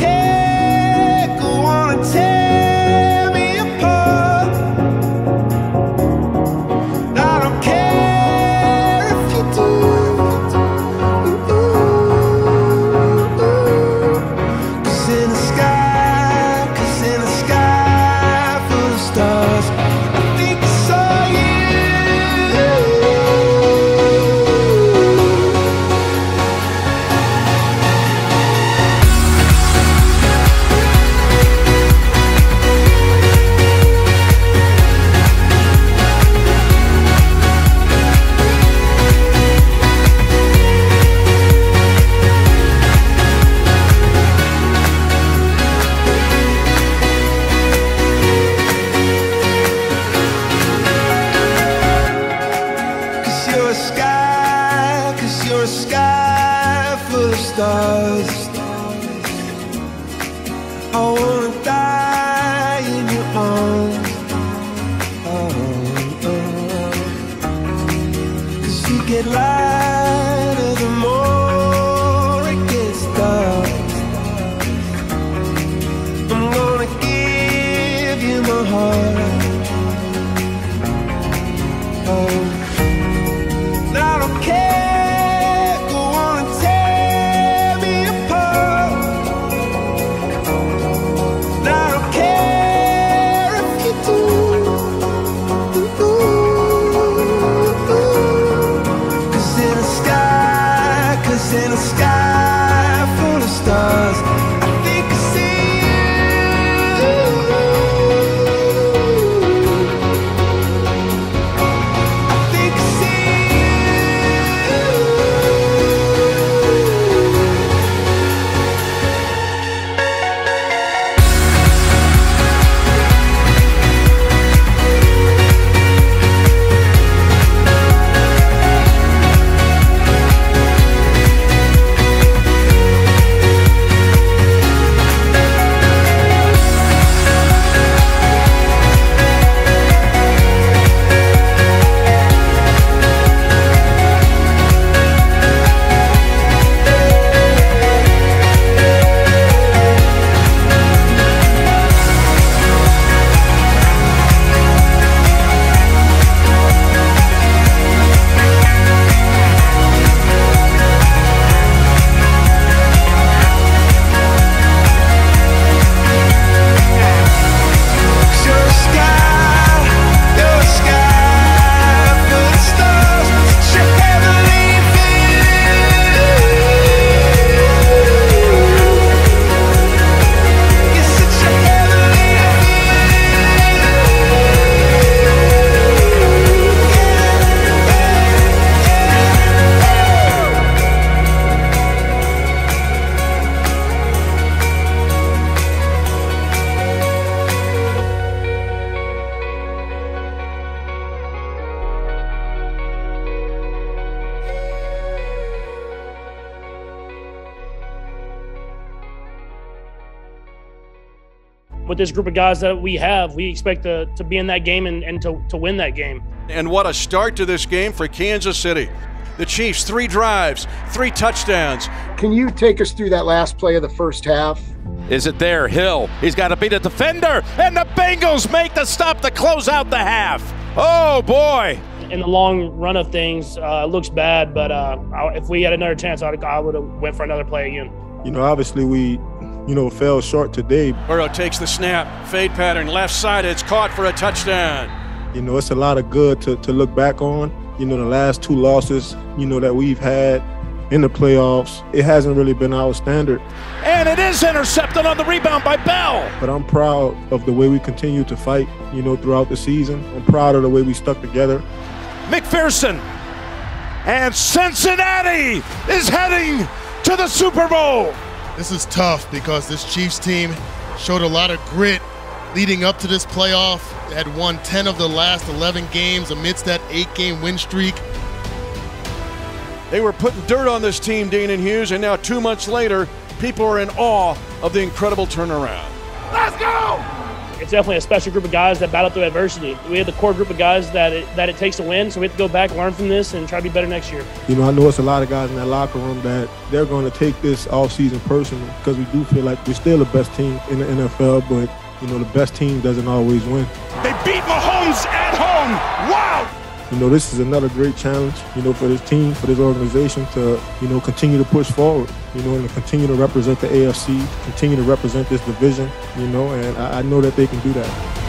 care, stars. I wanna die in your arms. Oh, oh. oh. Cause you get lighter with this group of guys that we have, we expect to, to be in that game and, and to, to win that game. And what a start to this game for Kansas City. The Chiefs, three drives, three touchdowns. Can you take us through that last play of the first half? Is it there? Hill. He's got to beat a defender, and the Bengals make the stop to close out the half. Oh boy! In the long run of things, uh, it looks bad, but uh, I- if we had another chance, I'd, I would have went for another play again. You know, obviously we, you know, fell short today. Burrow takes the snap, fade pattern, left side, it's caught for a touchdown. You know, it's a lot of good to, to look back on. You know, the last two losses, you know, that we've had in the playoffs, it hasn't really been our standard. And it is intercepted on the rebound by Bell. But I'm proud of the way we continue to fight, you know, throughout the season. I'm proud of the way we stuck together. McPherson. And Cincinnati is heading to the Super Bowl. This is tough because this Chiefs team showed a lot of grit leading up to this playoff. They had won 10 of the last 11 games amidst that eight game win streak. They were putting dirt on this team, Dean and Hughes, and now two months later, people are in awe of the incredible turnaround. Let's go! It's definitely a special group of guys that battle through adversity. We have the core group of guys that it, that it takes to win, so we have to go back, learn from this, and try to be better next year. You know, I know it's a lot of guys in that locker room that they're going to take this offseason personal because we do feel like we're still the best team in the NFL, but, you know, the best team doesn't always win. They beat Mahomes at home. Wow! You know, this is another great challenge, you know, for this team, for this organization to, you know, continue to push forward, you know, and continue to represent the AFC, continue to represent this division, you know, and I, I know that they can do that.